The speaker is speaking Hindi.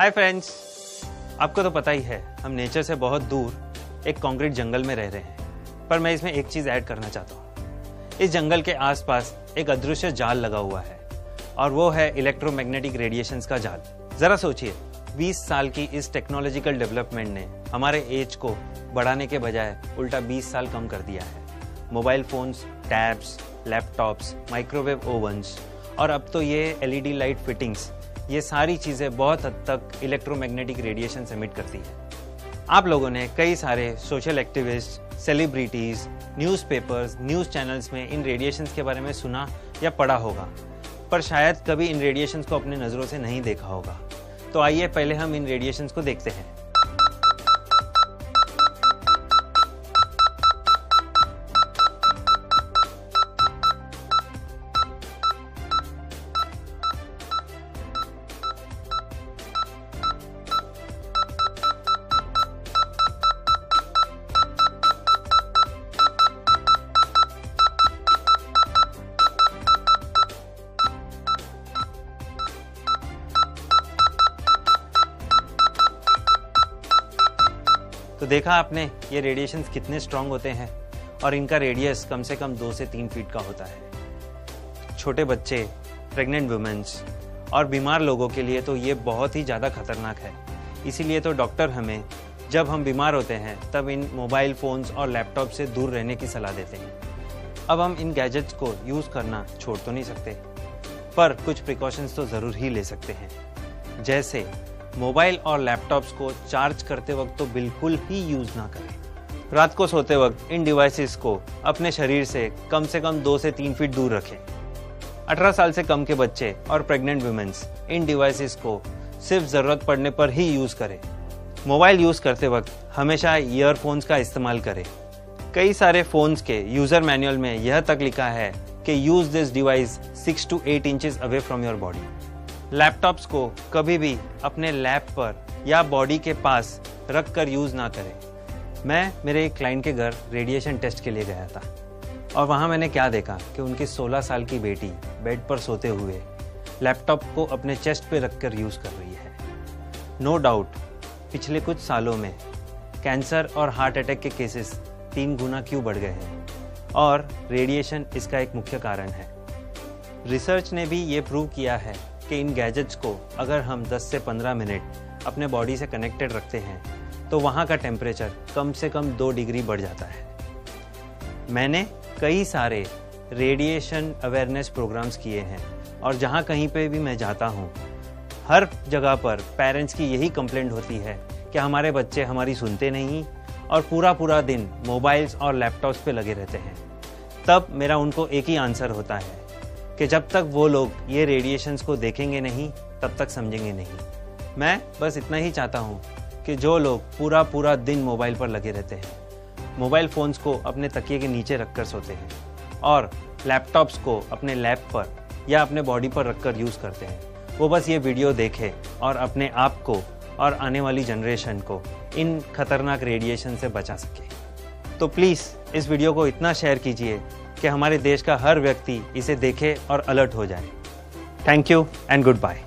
हाय फ्रेंड्स आपको तो पता ही है, हम नेचर से बहुत दूर एक कंक्रीट जंगल में रह रहे हैं। पर मैं इसमें एक चीज़ ऐड करना चाहता हूँ। इस जंगल के आसपास एक अदृश्य जाल लगा हुआ है और वो है इलेक्ट्रोमैग्नेटिक रेडिएशंस का जाल। जरा सोचिए 20 साल की इस टेक्नोलॉजिकल डेवलपमेंट ने हमारे एज को बढ़ाने के बजाय उल्टा 20 साल कम कर दिया है। Mobile phones tabs laptops microwave ovens और अब तो ये एलईडी लाइट फिटिंग्स ये सारी चीज़ें बहुत हद तक इलेक्ट्रोमैग्नेटिक रेडिएशन एमिट करती है। आप लोगों ने कई सारे social activist celebrities newspapers news channels में इन रेडिएशंस के बारे में सुना या पढ़ा होगा। पर शायद कभी इन रेडिएशंस को अपने नज़रों से नहीं देखा होगा। तो आइए पहले हम इन रेडिएशंस को देखते हैं। तो देखा आपने, ये रेडिएशंस कितने स्ट्रांग होते हैं और इनका रेडियस कम से कम दो से तीन फीट का होता है। छोटे बच्चे प्रेग्नेंट वुमेन्स और बीमार लोगों के लिए तो ये बहुत ही ज़्यादा खतरनाक है। इसीलिए तो डॉक्टर हमें, जब हम बीमार होते हैं, तब इन मोबाइल फ़ोन्स और लैपटॉप से दूर रहने की सलाह देते हैं। अब हम इन गैजेट्स को यूज़ करना छोड़ तो नहीं सकते, पर कुछ प्रिकॉशंस तो ज़रूर ही ले सकते हैं। जैसे मोबाइल और लैपटॉप्स को चार्ज करते वक्त तो बिल्कुल ही यूज़ ना करें। रात को सोते वक्त इन डिवाइसेस को अपने शरीर से कम से कम दो से तीन फीट दूर रखें। 18 साल से कम के बच्चे और प्रेग्नेंट वुमेन्स इन डिवाइसेस को सिर्फ़ ज़रूरत पड़ने पर ही यूज़ करें। मोबाइल यूज़ करते वक्त हमेशा ईयरफोन्स का इस्तेमाल करें। कई सारे फोन्स के यूज़र मैनुअल में यह तक लिखा है कि use this device six to eight inches away from your body laptops को कभी भी अपने लैप पर या बॉडी के पास रख कर यूज़ ना करें। मैं मेरे एक क्लाइंट के घर रेडिएशन टेस्ट के लिए गया था। और वहाँ मैंने क्या देखा कि उनकी 16 साल की बेटी बेड पर सोते हुए लैपटॉप को अपने चेस्ट पे रख कर यूज़ कर रही है। नो no डाउट पिछले कुछ सालों में कैंसर और हार्ट अटैक के केसेस तीन गुना क्यों बढ़ गए हैं? और रेडिएशन इसका एक मुख्य कारण है। रिसर्च ने भी ये प्रूव किया है कि इन गैजेट्स को अगर हम 10 से 15 मिनट अपने बॉडी से कनेक्टेड रखते हैं तो वहाँ का टेम्परेचर कम से कम दो डिग्री बढ़ जाता है। मैंने कई सारे रेडिएशन अवेयरनेस प्रोग्राम्स किए हैं और जहाँ कहीं पे भी मैं जाता हूँ, हर जगह पर पेरेंट्स की यही कंप्लेंट होती है कि हमारे बच्चे हमारी सुनते नहीं और पूरा पूरा दिन मोबाइल्स और लैपटॉप्स पे लगे रहते हैं। तब मेरा उनको एक ही आंसर होता है कि जब तक वो लोग ये रेडिएशंस को देखेंगे नहीं, तब तक समझेंगे नहीं। मैं बस इतना ही चाहता हूँ कि जो लोग पूरा पूरा दिन मोबाइल पर लगे रहते हैं मोबाइल फ़ोन्स को अपने तकिए के नीचे रखकर सोते हैं और लैपटॉप्स को अपने लैप पर या अपने बॉडी पर रखकर यूज़ करते हैं। वो बस ये वीडियो देखे और अपने आप को और आने वाली जनरेशन को इन खतरनाक रेडिएशन से बचा सके। तो प्लीज़ इस वीडियो को इतना शेयर कीजिए कि हमारे देश का हर व्यक्ति इसे देखे और अलर्ट हो जाए। Thank you and good bye